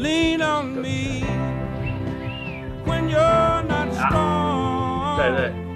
Lean on me when you're not ah. strong. 对对